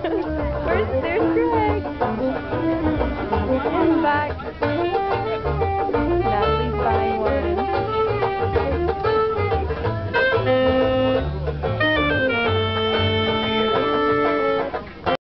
Where's there's Greg? Come back.